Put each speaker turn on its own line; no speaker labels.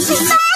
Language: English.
She's back!